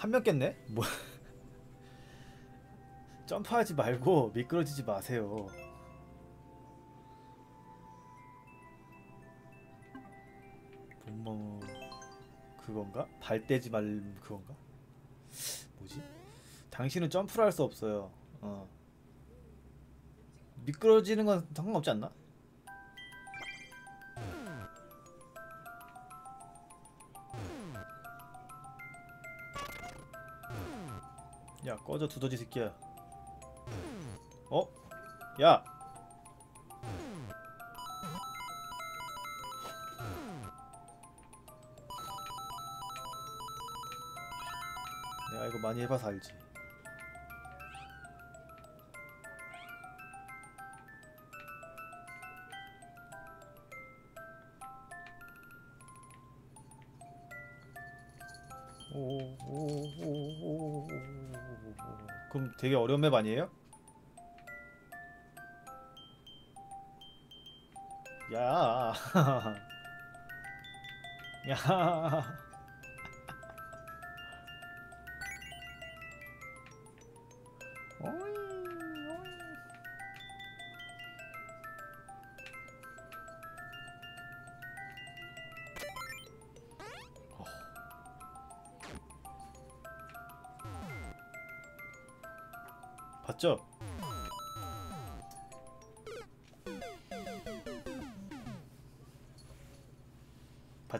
한 명 깼네? 뭐 점프하지 말고 미끄러지지 마세요. 본멍 그건가? 발 떼지 말 그건가? 뭐지? 당신은 점프를 할 수 없어요. 어. 미끄러지는 건 상관없지 않나? 꺼져 두더지 새끼야. 어? 야! 내가 이거 많이 해봐서 알지. 오오오오오오 그럼 되게 어려운 맵 아니에요? 야. 야.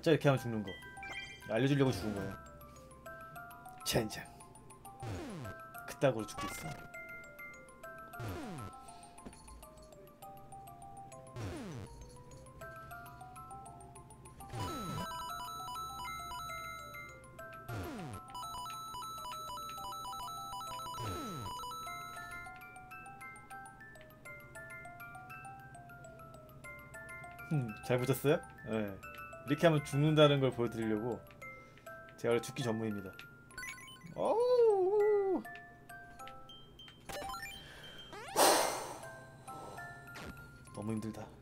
봤죠? 이렇게 하면 죽는 거 알려주려고 죽은 거야 젠장 그따구로 죽고 있어 음, 잘 보셨어요? 네. 이렇게 하면 죽는다는 걸 보여드리려고 제가 원래 죽기 전무입니다. 어우. 너무 힘들다.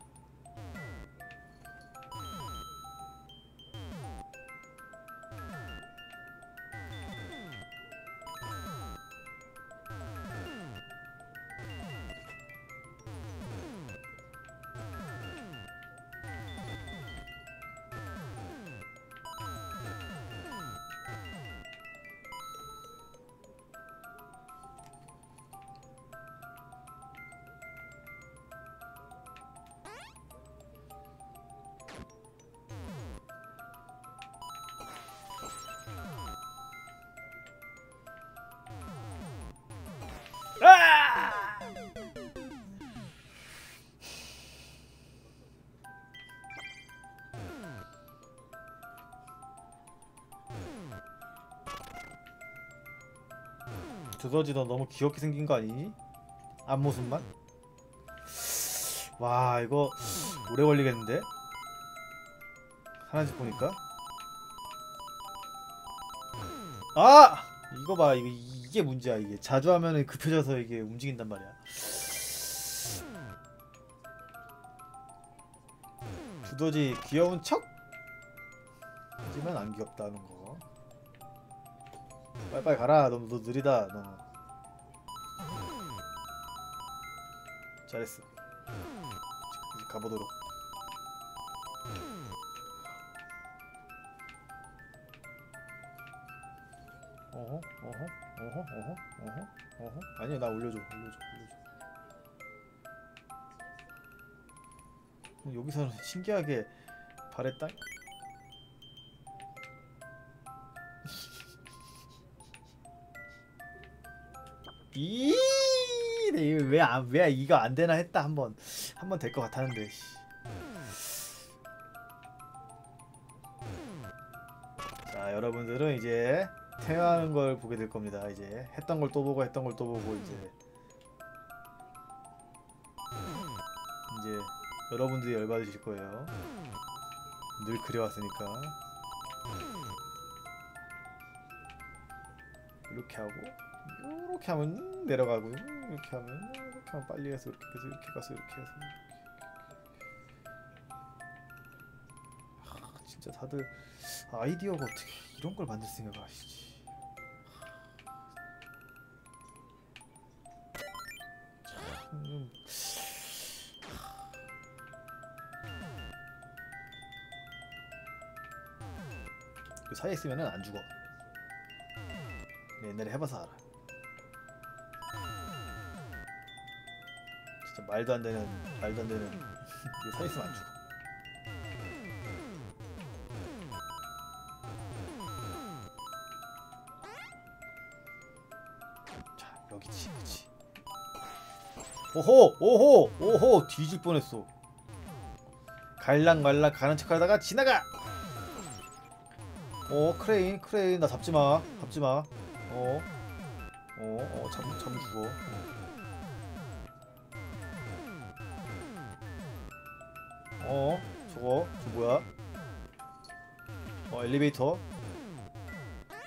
두더지 너 너무 귀엽게 생긴 거 아니니? 앞모습만? 와 이거 오래 걸리겠는데? 하나씩 보니까 아! 이거 봐 이거 이게 문제야 이게 자주 하면은 급해져서 이게 움직인단 말이야 두더지 귀여운 척? 하지만 안 귀엽다는 거 빨리 빨리 가라. 너, 너 느리다. 너 잘했어. 이제 가보도록. 어허 어허 어허 어허 어허 어허. 아니야 나 올려줘 올려줘 올려줘. 어, 여기서는 신기하게 발에 땅 이, 네, 왜안 왜 이거 안 되나 했다 한번 한번 될 것 같았는데. 씨. 자, 여러분들은 이제 퇴화하는 걸 보게 될 겁니다. 이제 했던 걸 또 보고 했던 걸 또 보고 이제 이제 여러분들이 열받으실 거예요. 늘 그래왔으니까 이렇게 하고 이렇게 하면 내려가고 이렇게 하면 이렇게 하면 빨리 해서 이렇게 해서 이렇게 가서 이렇게 해서 이렇게. 아, 진짜 다들 아이디어가 어떻게 이런 걸 만들 생각을 하시지 그 사이에 있으면 안 죽어. 옛날에 해봐서 알아. 진짜 말도 안 되는 말도 안 되는 그 사이에 있으면 안 죽어. 자 여기지 그치. 오호 오호 오호 뒤질 뻔했어. 갈락말락 가는 척하다가 지나가. 어 크레인 크레인 나 잡지마 잡지마 어어어 어, 잡, 잡 죽어 어 저거 저 뭐야? 어 엘리베이터.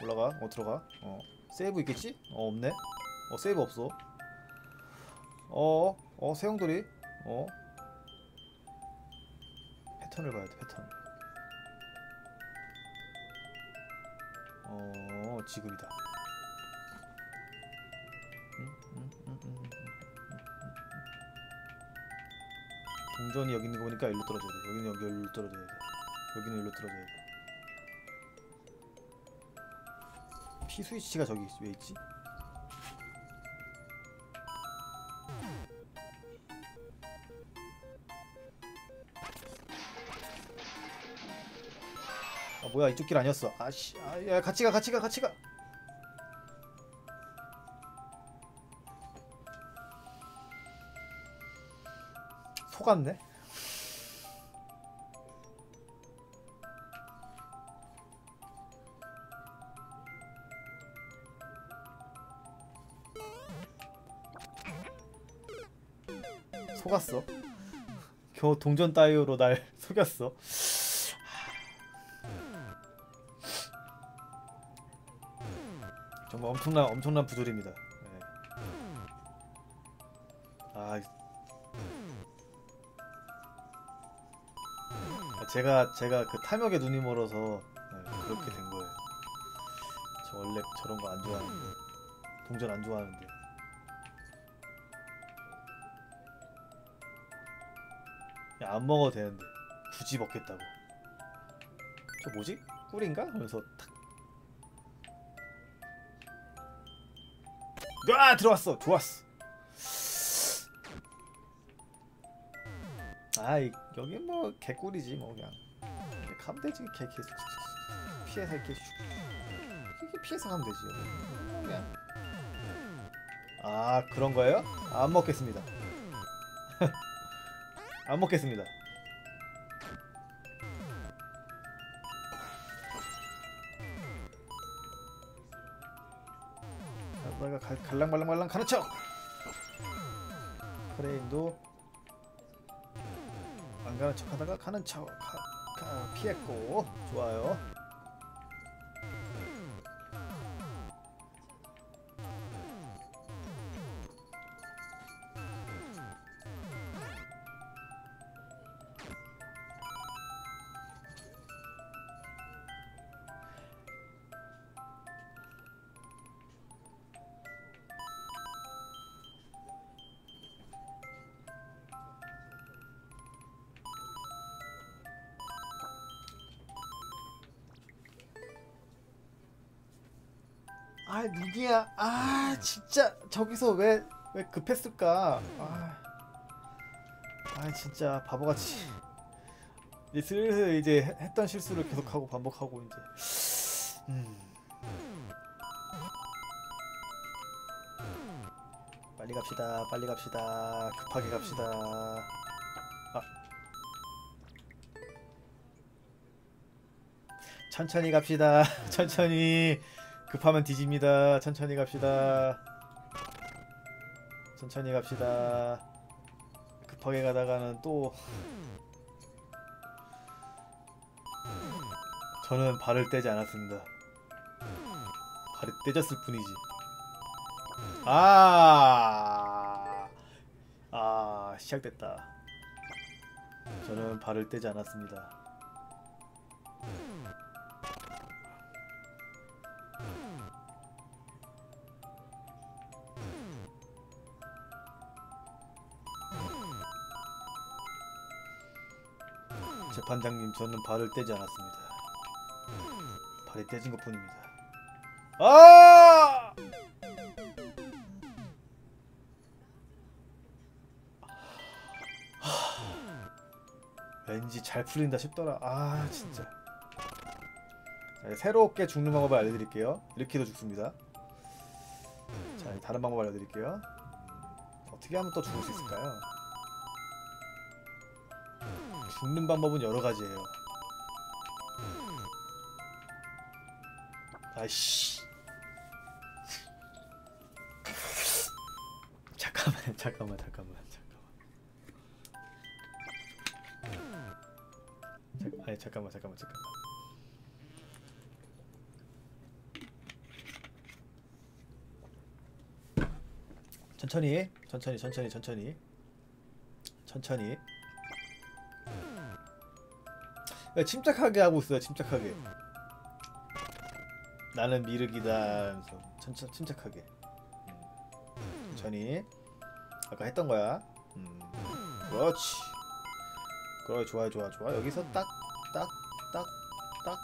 올라가. 어 들어가. 어 세이브 있겠지? 어 없네. 어 세이브 없어. 어어 세영돌이. 어. 패턴을 봐야 돼 패턴. 어 지금이다. 동전이 여기 있는 거 보니까 일로 떨어져야 돼. 여기는 여기 일로 떨어져야 돼. 여기는 일로 떨어져야 돼. 피 스위치가 저기 왜 있지? 아 뭐야 이쪽 길 아니었어 아씨 아야 같이 가 같이 가 같이 가 속았네? 속았어. 겨우 동전 따위로 날 속였어. 정말 엄청난 엄청난 부조리입니다. 제가 제가 그 탐욕에 눈이 멀어서 네, 그렇게 된 거예요. 저 원래 저런 거 안 좋아하는데 동전 안 좋아하는데 야, 안 먹어도 되는데 굳이 먹겠다고. 저 뭐지? 꿀인가? 하면서 탁 아 들어왔어 좋았어 아 이- 여기 뭐 개꿀이지 뭐 그냥. 가면 되지 개, 개 피해서 이렇게 슉. 이렇게 피해서 가면 되지 여기. 뭐 그냥. 아 그런 거예요? 안 먹겠습니다. 안 먹겠습니다. 내가 갈랑말랑말랑 가는 척! 크레인도 안 가는 척 하다가 가는 척. 가, 가, 피했고. 좋아요 아 누구야. 아 진짜 저기서 왜 왜 급했을까? 아, 아 진짜 바보같이. 이제 슬슬 이제 해- 했던 실수를 계속하고 반복하고 이제. 음. 빨리 갑시다 빨리 갑시다. 급하게 갑시다. 아. 천천히 갑시다. 천천히 급하면 뒤집니다. 천천히 갑시다. 천천히 갑시다. 급하게 가다가는 또 저는 발을 떼지 않았습니다. 발을 떼졌을 뿐이지. 아, 아 시작됐다. 저는 발을 떼지 않았습니다. 재판장님 저는 발을 떼지 않았습니다. 발이 떼진 것 뿐입니다. 아! 왠지 잘 풀린다 싶더라. 아 진짜. 자, 새롭게 죽는 방법을 알려드릴게요. 이렇게도 죽습니다. 자, 다른 방법 알려드릴게요. 어떻게 하면 또 죽을 수 있을까요? 죽는 방법은 여러 가지예요. 아이씨. 잠깐만, 잠깐만, 잠깐만, 잠깐만. 잠, 아니 잠깐만, 잠깐만, 잠깐만. 천천히, 천천히, 천천히, 천천히, 천천히. 침착하게 하고 있어요, 침착하게. 나는 미륵이다. 천천 침착하게. 음. 천천히. 아까 했던 거야. 음. 그렇지. 그래 좋아 좋아 좋아. 여기서 딱 딱 딱 딱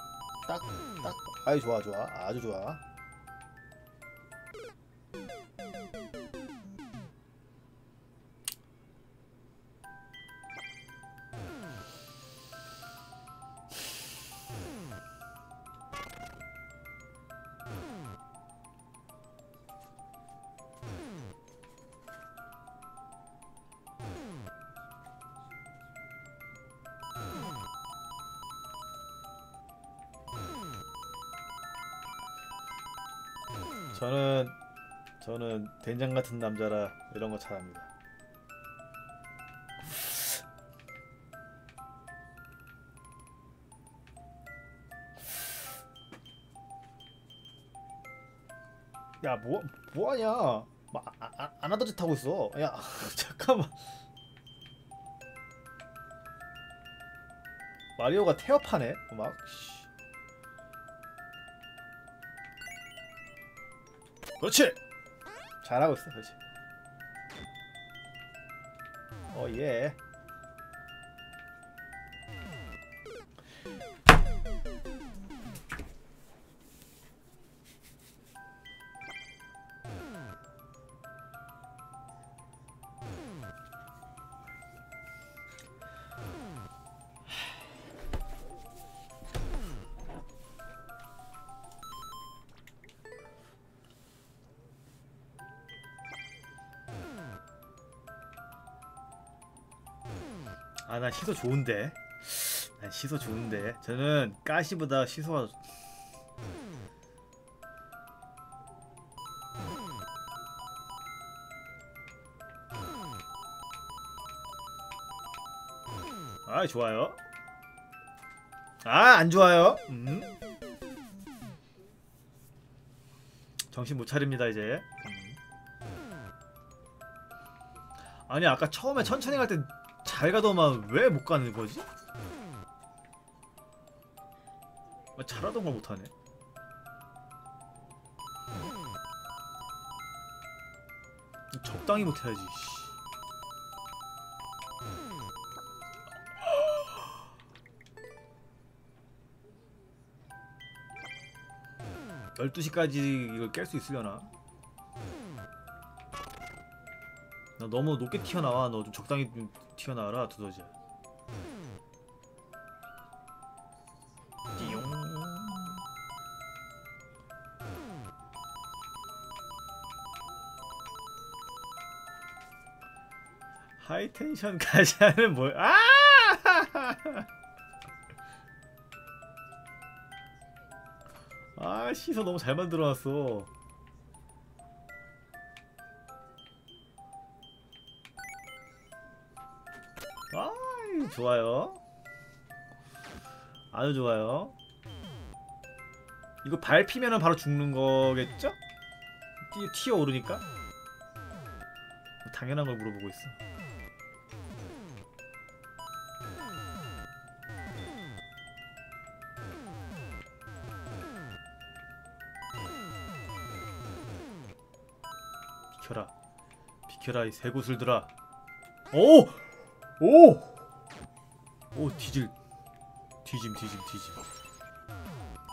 딱 딱. 아이 좋아 좋아. 아주 좋아. 저는 저는 된장 같은 남자라 이런 거 잘합니다. 야, 뭐 뭐하냐? 뭐, 아, 아, 안 하던 짓 하고 있어. 야, 잠깐만. 마리오가 태업하네. 막. 그렇지. 잘하고 있어, 그렇지. 어 예. 아, 난 시소 좋은데. 난 시소 좋은데. 저는 가시보다 시소가 아, 좋아요. 아, 안 좋아요. 음. 정신 못 차립니다, 이제. 음. 아니, 아까 처음에 천천히 갈때 잘 가더만 왜 못 가는 거지? 아, 잘하던 걸 못하네. 적당히 못해야지. 씨. 열두 시까지 이걸 깰 수 있으려나? 나 너무 높게 튀어나와. 너 좀 적당히 좀 튀어나와라 두더지. 띠용. 하이텐션 가자는 뭐야? 아! 아 시서 너무 잘 만들어놨어. 좋아요. 아주 좋아요. 이거 밟히면은 바로 죽는 거겠죠? 튀, 튀어 오르니까? 당연한 걸 물어보고 있어. 비켜라. 비켜라 이 새구슬들아. 오! 오! 오 뒤질. 뒤짐 뒤짐 뒤짐.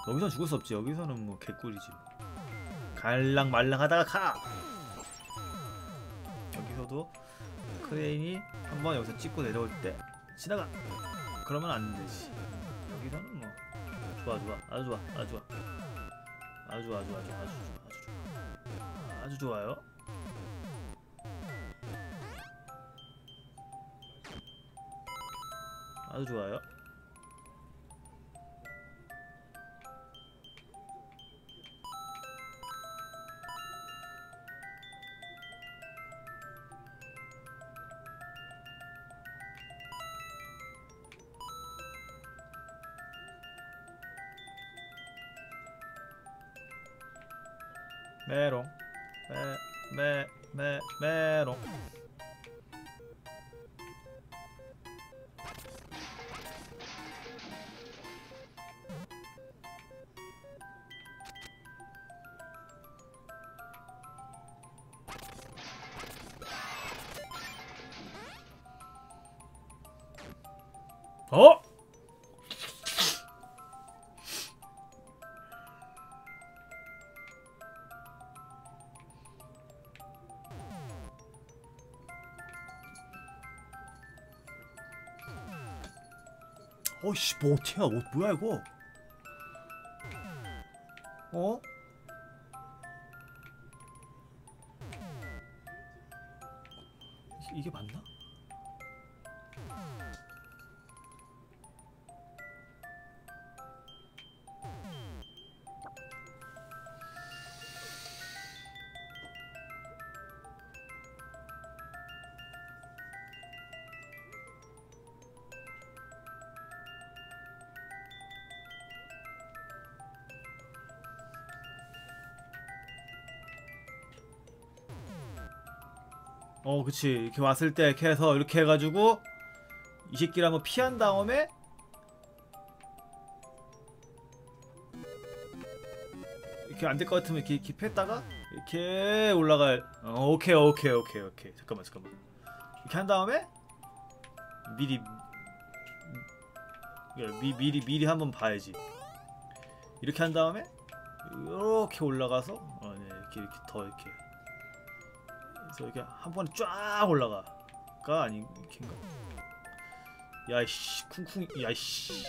여기선 죽을 수 없지. 여기서는 뭐 개꿀이지. 갈랑 말랑 하다가 가! 여기서도 크레인이 한번 여기서 찍고 내려올 때 지나가. 그러면 안 되지. 여기서는 뭐. 좋아 좋아. 아주 좋아 아주 좋아. 아주 좋아 아주 좋아 아주 좋아 아주 좋아. 아주 좋아요 아주 좋아요. 메롱. 메 메 메 메롱 씨 뭐 어때야 뭐, 뭐야 이거 어? 이- 이게 맞나? 어 그치. 이렇게 왔을 때 이렇게 해서 이렇게 해가지고 이 새끼를 한번 피한 다음에 이렇게 안 될 것 같으면 이렇게, 이렇게 뺐다가 이렇게 올라갈 어, 오케이 오케이 오케이 오케이. 잠깐만 잠깐만. 이렇게 한 다음에 미리 미, 미리 미리 한번 봐야지. 이렇게 한 다음에 이렇게 올라가서 어, 네, 이렇게 이렇게 더 이렇게 그래서 이렇게 한 번에 쫙 올라가가 아니 이렇게인가? 야이씨 쿵쿵 야이씨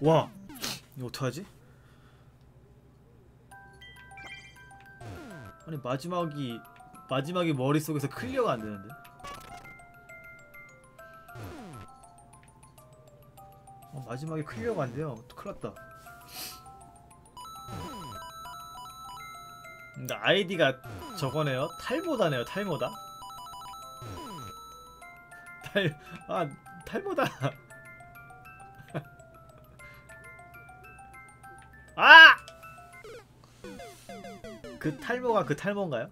와 이거 어떡하지? 아니 마지막이 마지막이 머릿속에서 clear가 안 되는데 어, 마지막에 clear가 안 돼요 큰일 났다 근데 아이디가 저거네요. 탈모다네요. 탈모다. 탈, 아, 탈모다. 아! 그 탈모가 그 탈모인가요?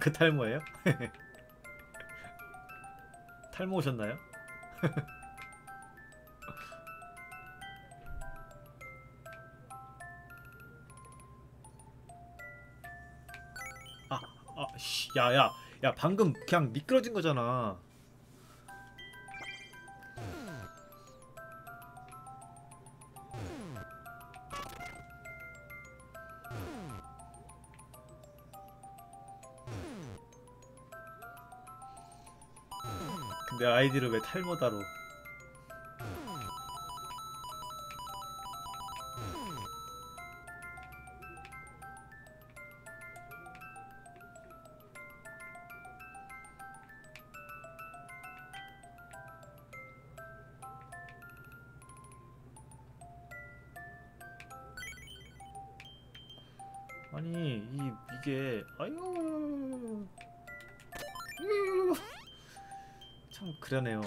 그 탈모예요? 탈모 오셨나요? 아, 아, 씨, 야, 야, 야, 방금 그냥 미끄러진 거잖아. 근데 아이디를 왜 탈모다로? 아니 이 이게 아유, 참 그러네요.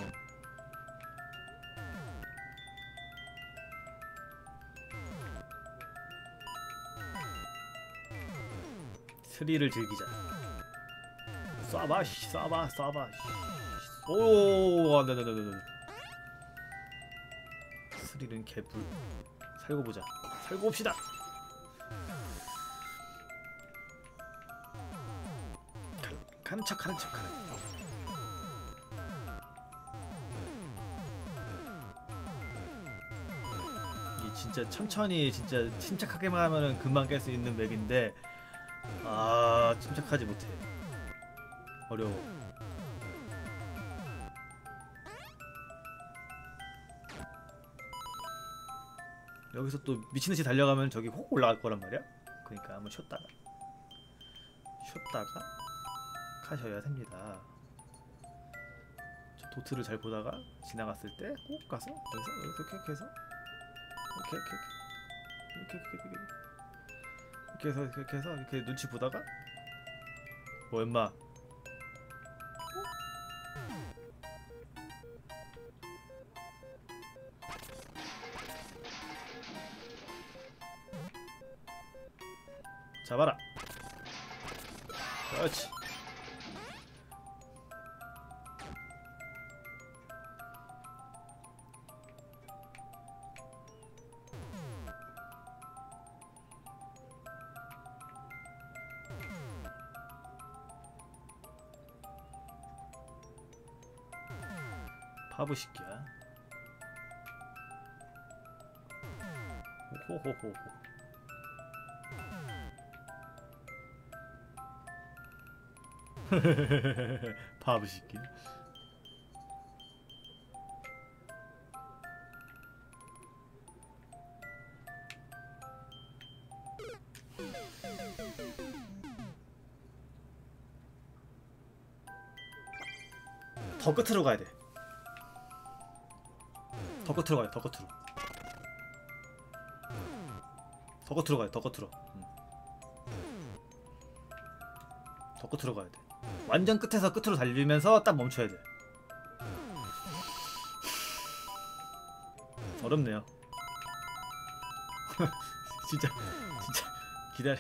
스릴을 즐기자. 쏴봐, 씨, 쏴봐, 쏴봐. 씨. 오, 안돼, 안돼, 안돼. 스릴은 개불. 살고 보자. 살고 봅시다. 간- 가는 척, 가는 척, 가는. 진짜 천천히 진짜 침착하게만 하면은 금방 깰 수 있는 맵인데 아 침착하지 못해. 어려워. 여기서 또 미친듯이 달려가면 저기 혹 올라갈 거란 말이야? 그러니까 한번 쉬었다가. 쉬었다가 가셔야 됩니다. 저 도트를 잘 보다가 지나갔을 때 꼭 가서 여기서 이렇게 해서 이렇게 이렇게 이렇게 이렇게 이렇게 이렇게 해서 이렇게 해서 이렇게 눈치 보다가? 뭐 임마? 잡아라. 그렇지 바보 새끼야. 호호호호. 바보 새끼. 더 끝으로 가야 돼. 더 끝으로 가요. 더 끝으로. 더 끝으로 가요. 더 끝으로. 음. 더 끝으로 가야 돼. 완전 끝에서 끝으로 달리면서 딱 멈춰야 돼. 어렵네요. 진짜 진짜 기다려.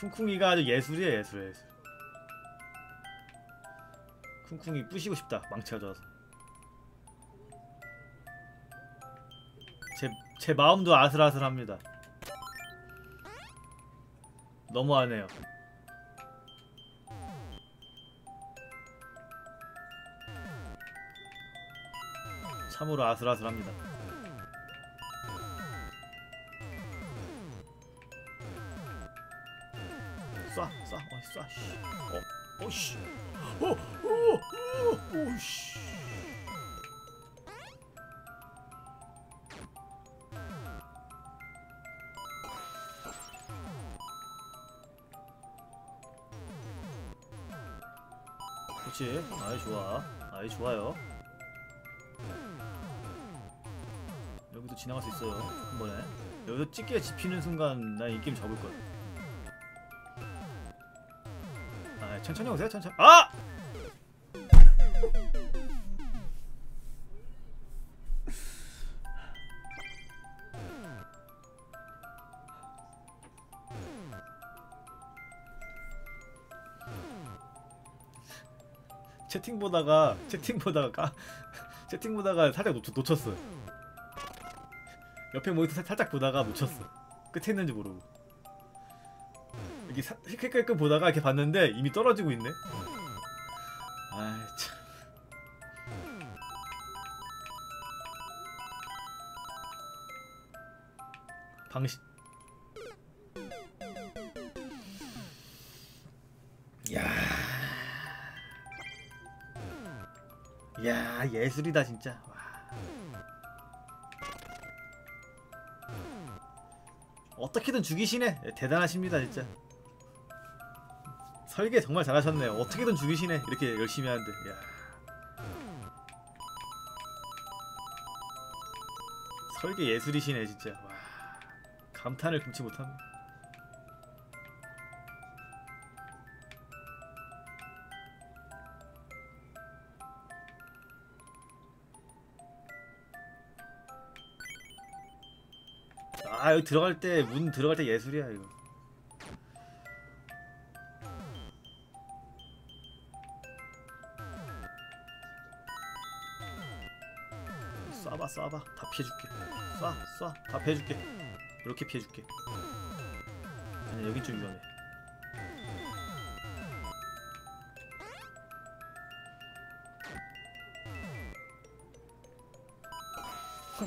쿵쿵이가 아주 예술이야 예술 예술. 쿵쿵이 부시고 싶다 망치가 좋아서. 제, 제 마음도 아슬아슬합니다. 너무하네요. 참으로 아슬아슬합니다. 쏴, 쏴, 어, 쏴, 씨. 어, 오씨, 어, 어, 어, 오씨. 그렇지, 아이 좋아, 아이 좋아요. 여기도 지나갈 수 있어요 한 번에. 여기서 찍기가 집히는 순간 난 이 게임 접을 거야. 아 천천히 오세요 천천히 아! 채팅 보다가 채팅 보다가 까 채팅 보다가 살짝 놓, 놓쳤어 옆에 모니터 살- 살짝 보다가 놓쳤어. 끝에 있는지 모르고. 사- 힐끗힐끗 보다가 이렇게 봤는데 이미 떨어지고 있네. 아이 참. 방식. 예술이다 진짜. 와. 어떻게든 죽이시네. 예, 대단하십니다, 진짜. 설계 정말 잘하셨네요. 어떻게든 죽이시네. 이렇게 열심히 하는데. 야. 설계 예술이시네, 진짜. 와. 감탄을 금치 못합니다. 아 여기 들어갈 때 문 들어갈 때 예술이야 이거. 쏴봐 쏴봐. 다 피해줄게. 쏴 쏴다 피해줄게. 이렇게 피해줄게. 아니 여긴 좀 위험해.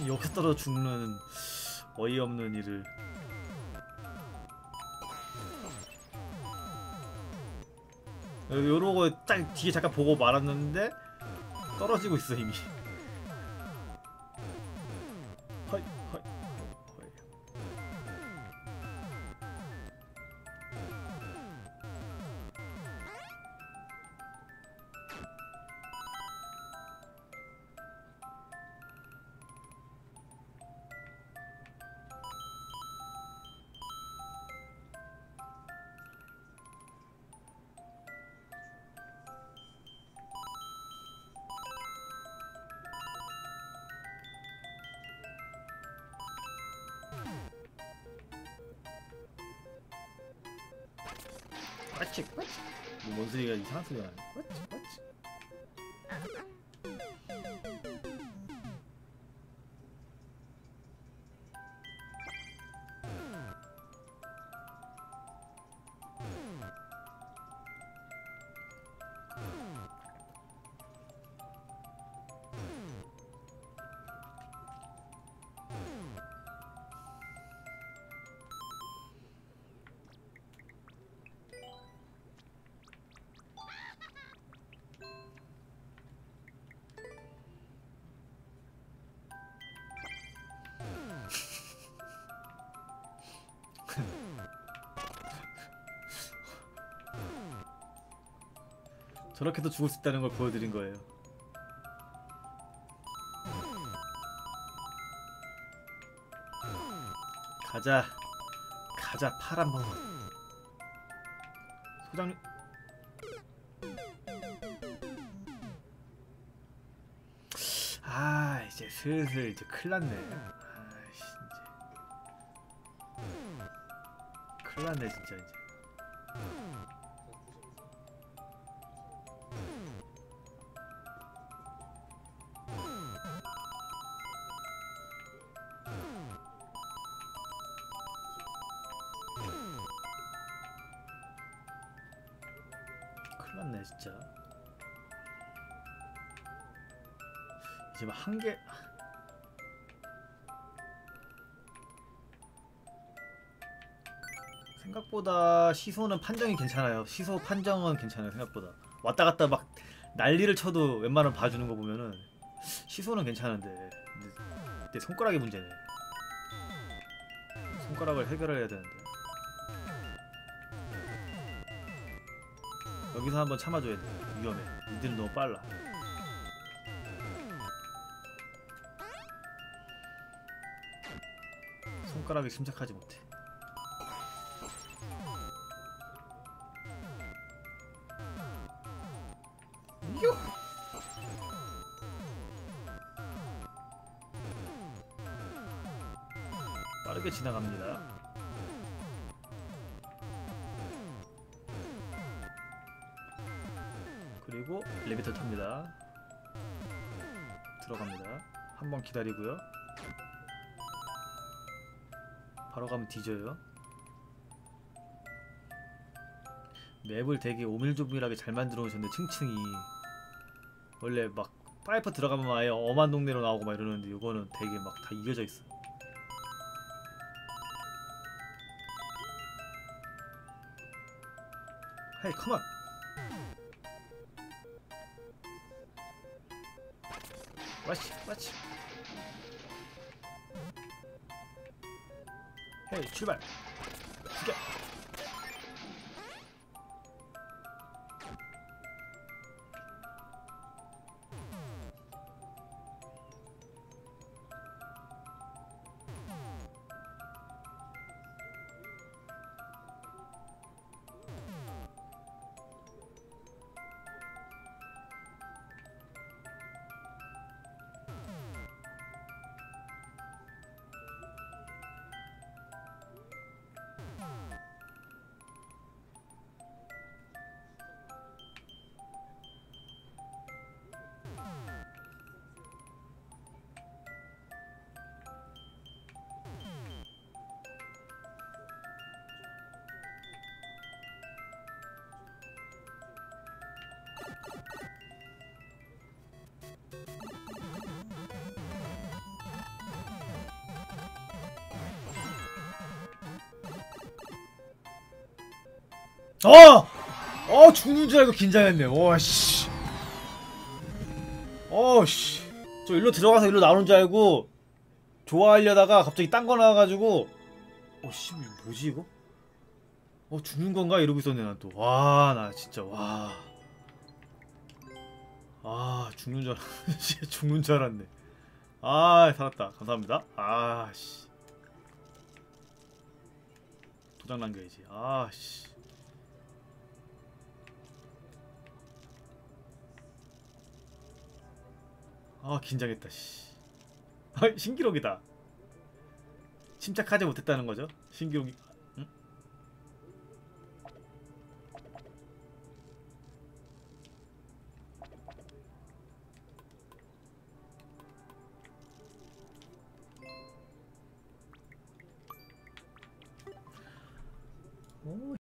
여기서 떨어져 죽는 어이없는 일을. 요- 요러고 딱 뒤에 잠깐 보고 말았는데 떨어지고 있어 이미. 허 뭐뭔 소 저렇게도 죽을 수 있다는 걸 보여드린 거예요. 가자. 가자 파란 번 소장님. 아 이제 슬슬 이제 큰일 났네. 아이씨 이제. 큰일 났네 진짜 이제 났네 진짜 이제 막 한개 생각보다 시소는 판정이 괜찮아요. 시소 판정은 괜찮아요 생각보다. 왔다 갔다 막 난리를 쳐도 웬만하면 봐주는 거 보면은 시소는 괜찮은데 근데 내 손가락이 문제네. 손가락을 해결해야 되는데 여기서 한번 참아줘야 돼. 위험해. 니들은 너무 빨라. 손가락이 침착하지 못해. 요! 빠르게 지나갑니다 그리고 엘리베이터 탑니다. 들어갑니다. 한 번 기다리고요. 바로 가면 뒤져요. 맵을 되게 오밀조밀하게 잘 만들어 놓으셨는데 층층이 원래 막 파이프 들어가면 아예 엄한 동네로 나오고 막 이러는데 이거는 되게 막 다 이어져 있어. 헤이 컴온 와치 와치 헤이 출발 어! 어 죽는 줄 알고 긴장했네. 와씨. 어씨. 저 일로 들어가서 일로 나오는 줄 알고 좋아하려다가 갑자기 딴 거 나와가지고 어씨 뭐지 이거? 어 죽는 건가 이러고 있었네 난 또. 와 나 진짜 와. 아 죽는 줄 알았. 진짜 죽는 줄 알았네. 아 살았다. 감사합니다. 아씨. 도장 남겨야지. 아씨. 아 긴장했다 씨. 아 신기록이다 침착하지 못했다는 거죠 신기록이 Oh,